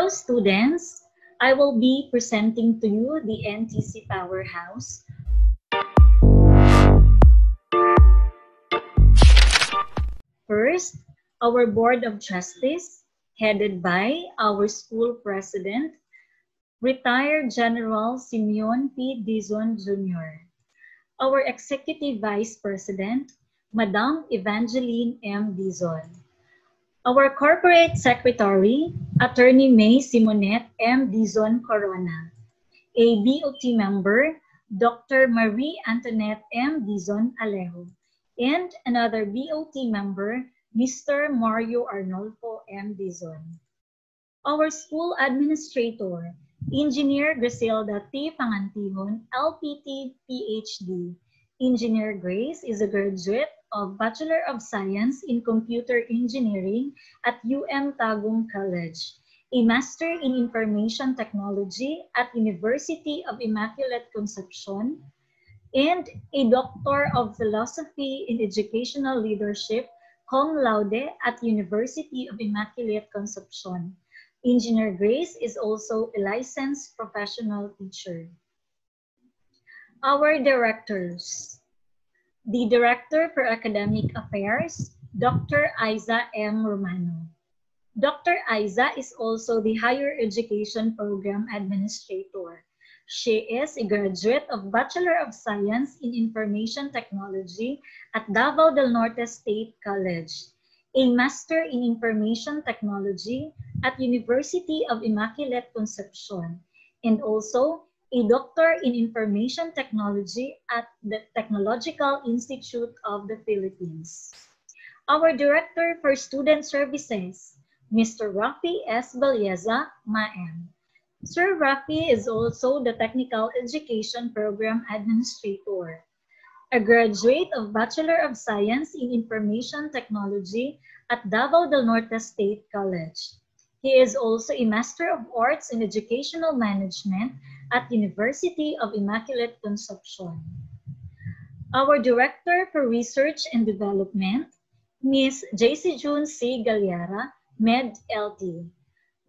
Hello students, I will be presenting to you the NTC Powerhouse. First, our Board of Trustees, headed by our school president, retired General Simeon P. Dizon Jr. Our Executive Vice President, Madam Evangeline M. Dizon. Our Corporate Secretary, Attorney May Simonette M. Dizon Corona. A BOT member, Dr. Marie Antoinette M. Dizon Alejo. And another BOT member, Mr. Mario Arnolfo M. Dizon. Our school administrator, Engineer Griselda T. Pangantihon, LPT, PhD. Engineer Grace is a graduate of Bachelor of Science in Computer Engineering at UM Tagum College, a Master in Information Technology at University of Immaculate Conception, and a Doctor of Philosophy in Educational Leadership, cum laude at University of Immaculate Conception. Engineer Grace is also a licensed professional teacher. Our directors. The Director for Academic Affairs, Dr. Aiza M. Romano. Dr. Aiza is also the Higher Education Program Administrator. She is a graduate of Bachelor of Science in Information Technology at Davao del Norte State College, a Master in Information Technology at University of Immaculate Conception, and also a doctor in information technology at the Technological Institute of the Philippines. Our Director for Student Services, Mr. Rafi S. Balyeza, MAEM. Sir Rafi is also the Technical Education Program Administrator, a graduate of Bachelor of Science in Information Technology at Davao del Norte State College. He is also a Master of Arts in Educational Management at University of Immaculate Conception. Our Director for Research and Development, Ms. JC June C. Galliara, Med LT.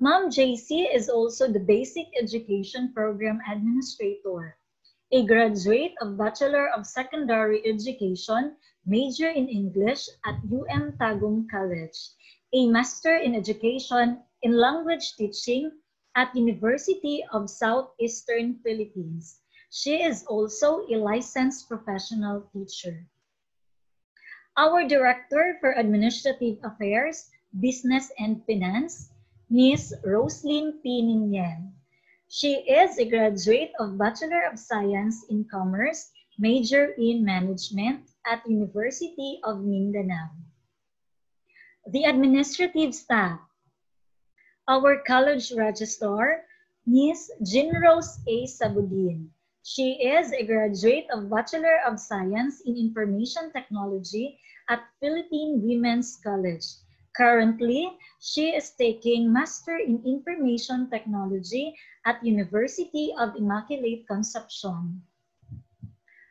Ma'am JC is also the Basic Education Program Administrator, a graduate of Bachelor of Secondary Education, major in English at UM Tagum College, a Master in Education in Language Teaching at University of Southeastern Philippines. She is also a licensed professional teacher. Our Director for Administrative Affairs, Business and Finance, Ms. Roslyn P. Ninyen. She is a graduate of Bachelor of Science in Commerce, major in Management at University of Mindanao. The administrative staff our college registrar, Ms. Jinrose A. Sabudin. She is a graduate of Bachelor of Science in Information Technology at Philippine Women's College. Currently, she is taking Master in Information Technology at University of Immaculate Conception.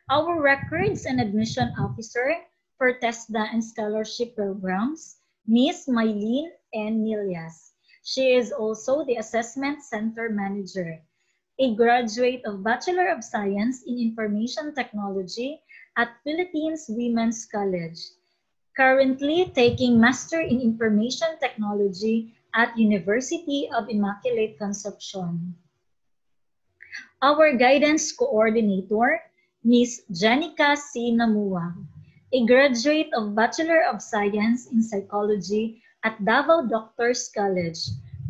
Our Records and Admission Officer for TESDA and Scholarship Programs, Ms. Mylene N. Nilias. She is also the Assessment Center Manager, a graduate of Bachelor of Science in Information Technology at Philippines Women's College. Currently taking Master in Information Technology at University of Immaculate Conception. Our Guidance Coordinator, Ms. Janica C. Namua, a graduate of Bachelor of Science in Psychology at Davao Doctors College.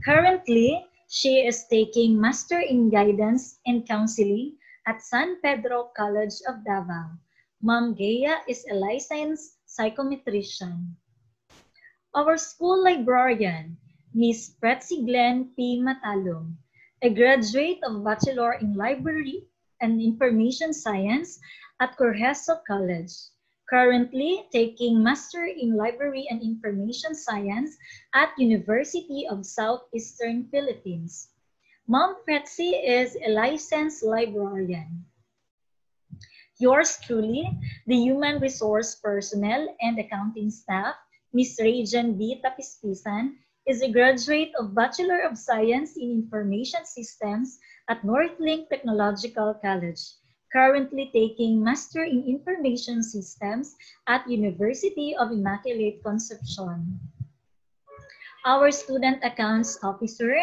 Currently, she is taking Master in Guidance and Counseling at San Pedro College of Davao. Ma'am Gaya is a licensed psychometrician. Our school librarian, Miss Pretzi Glenn P. Matalong, a graduate of Bachelor in Library and Information Science at Correzo College currently taking Master in Library and Information Science at University of Southeastern Philippines. Mom Pretzi is a licensed librarian. Yours truly, the Human Resource Personnel and Accounting Staff, Ms. Regan B. Tapispisan, is a graduate of Bachelor of Science in Information Systems at Northlink Technological College, currently taking Master in Information Systems at University of Immaculate Concepcion. Our Student Accounts Officer,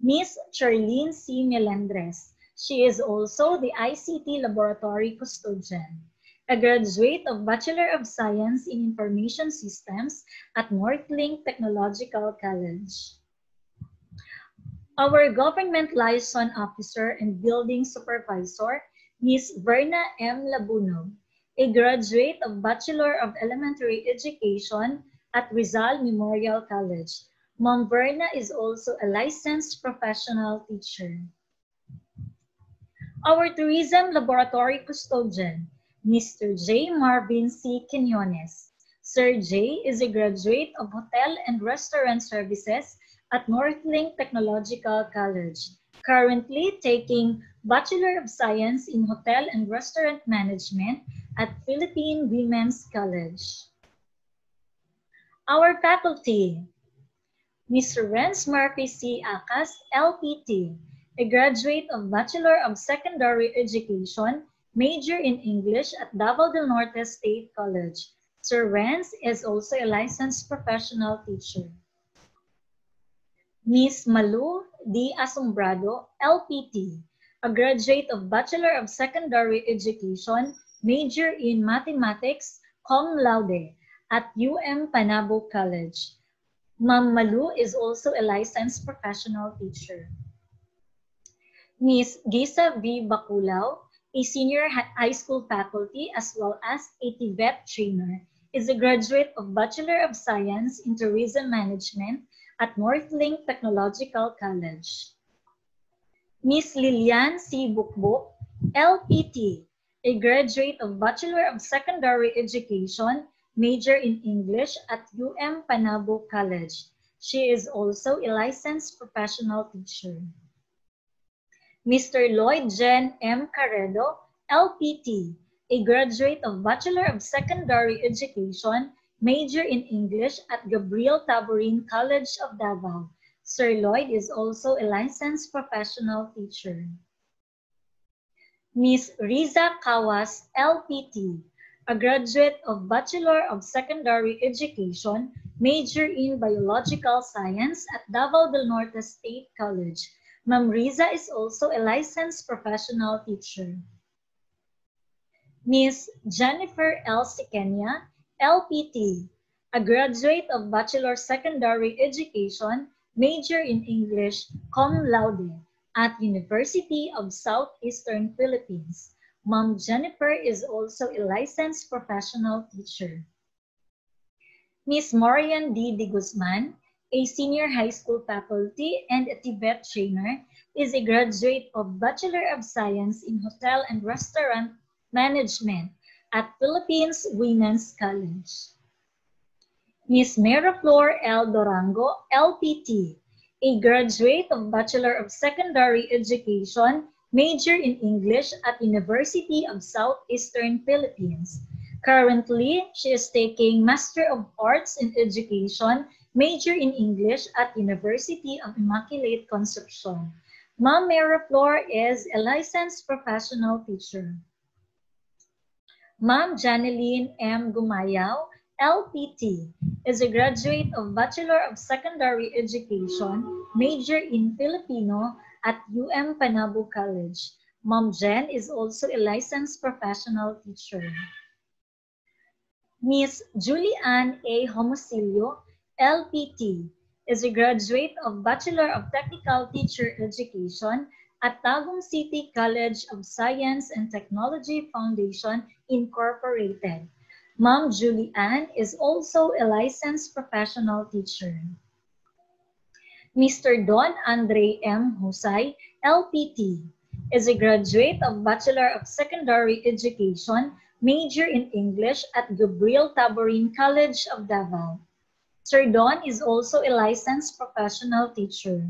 Ms. Charlene C. Melendres. She is also the ICT Laboratory Custodian a graduate of Bachelor of Science in Information Systems at Northlink Technological College. Our Government Liaison Officer and Building Supervisor, Ms. Verna M. Labunog, a graduate of Bachelor of Elementary Education at Rizal Memorial College. Mom Verna is also a licensed professional teacher. Our Tourism Laboratory Custodian, Mr. J. Marvin C. Quinones. Sir J. is a graduate of Hotel and Restaurant Services at Northlink Technological College, currently taking Bachelor of Science in Hotel and Restaurant Management at Philippine Women's College. Our faculty, Mr. Renz Murphy C. Acas, LPT, a graduate of Bachelor of Secondary Education major in English at Davao del Norte State College. Sir Renz is also a licensed professional teacher. Ms. Malu D. Asombrado, LPT, a graduate of Bachelor of Secondary Education, major in Mathematics, cum laude, at UM Panabo College. Ma'am Malu is also a licensed professional teacher. Ms. Gisa V. Bakulao, a senior high school faculty as well as a TVET trainer, is a graduate of Bachelor of Science in Tourism Management at Northlink Technological College. Ms. Lilian C. Bukbuk, LPT, a graduate of Bachelor of Secondary Education, major in English at UM Panabo College. She is also a licensed professional teacher. Mr. Lloyd Jen M. Carredo, LPT, a graduate of Bachelor of Secondary Education, major in English at Gabriel Taborin College of Davao. Sir Lloyd is also a licensed professional teacher. Ms. Riza Kawas, LPT, a graduate of Bachelor of Secondary Education, major in Biological Science at Davao del Norte State College. Ma'am Riza is also a licensed professional teacher. Ms. Jennifer L. Sikenya, LPT, a graduate of Bachelor Secondary Education, major in English, cum laude, at University of Southeastern Philippines. Ma'am Jennifer is also a licensed professional teacher. Ms. Marian D. De Guzman, a senior high school faculty and a TVET trainer, is a graduate of Bachelor of Science in Hotel and Restaurant Management at Philippines Women's College. Ms. Meraflor L. Dorango, LPT, a graduate of Bachelor of Secondary Education, major in English at University of Southeastern Philippines. Currently, she is taking Master of Arts in Education major in English at University of Immaculate Concepcion. Ma'am Mara Flor is a licensed professional teacher. Ma'am Janeline M. Gumayao, LPT, is a graduate of Bachelor of Secondary Education, major in Filipino at UM Panabo College. Ma'am Jen is also a licensed professional teacher. Miss Julie Ann A. Homosilio LPT, is a graduate of Bachelor of Technical Teacher Education at Tagum City College of Science and Technology Foundation, Incorporated. Mom Julie Ann is also a licensed professional teacher. Mr. Don Andre M. Husay, LPT, is a graduate of Bachelor of Secondary Education, major in English at Gabriel Taborin College of Davao. Sir Don is also a licensed professional teacher.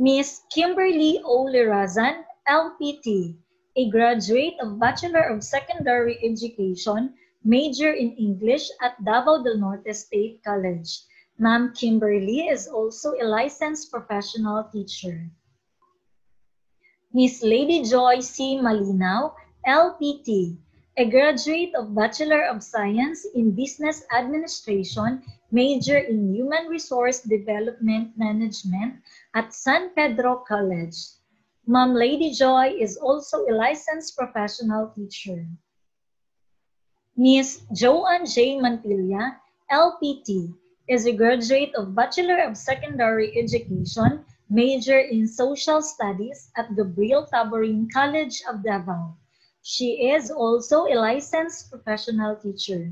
Miss Kimberly O. Lirazan, LPT, a graduate of Bachelor of Secondary Education, major in English at Davao del Norte State College. Ma'am Kimberly is also a licensed professional teacher. Miss Lady Joy C. Malinao, LPT, a graduate of Bachelor of Science in Business Administration, major in Human Resource Development Management at San Pedro College. Mom Lady Joy is also a licensed professional teacher. Miss Joanne J. Mantilla, LPT, is a graduate of Bachelor of Secondary Education, major in Social Studies at Gabriel Taborin College of Davao. She is also a licensed professional teacher.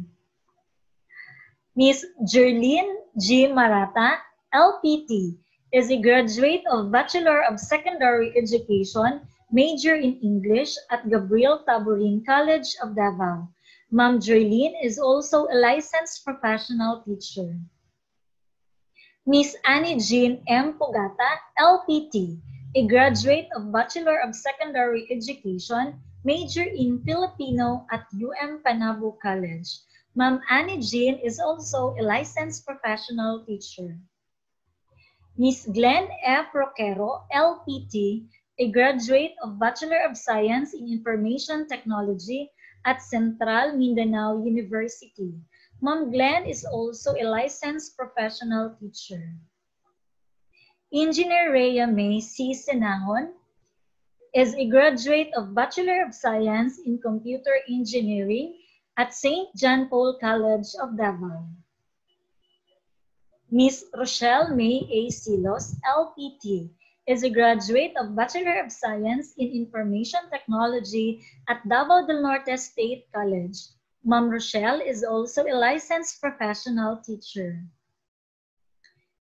Miss Jerlene G. Marata, LPT, is a graduate of Bachelor of Secondary Education, major in English at Gabriel Taborin College of Davao. Ma'am Jerlene is also a licensed professional teacher. Ms. Annie Jean M. Pugata, LPT, a graduate of Bachelor of Secondary Education, major in Filipino at UM Panabo College. Ma'am Annie Jean is also a licensed professional teacher. Ms. Glenn F. Roquero, LPT, a graduate of Bachelor of Science in Information Technology at Central Mindanao University. Ma'am Glenn is also a licensed professional teacher. Engineer Rhea May C. Senahon, is a graduate of Bachelor of Science in Computer Engineering at St. John Paul College of Davao. Ms. Rochelle May A. Silos, LPT, is a graduate of Bachelor of Science in Information Technology at Davao del Norte State College. Ma'am Rochelle is also a licensed professional teacher.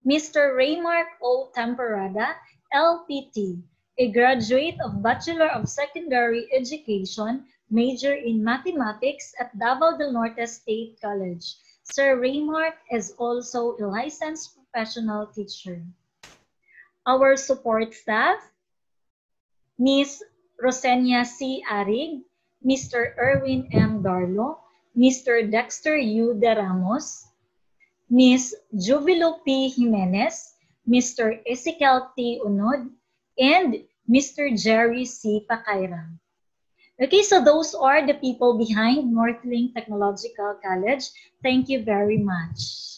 Mr. Raymark O. Temperada, LPT, a graduate of Bachelor of Secondary Education, major in Mathematics at Davao del Norte State College. Sir Raymark is also a licensed professional teacher. Our support staff, Ms. Rosenia C. Arig, Mr. Erwin M. Darlo, Mr. Dexter U. De Ramos, Ms. Juvilo P. Jimenez, Mr. Ezekiel T. Unod, and Mr. Jerry C. Pakairam. Okay, so those are the people behind Northlink Technological College. Thank you very much.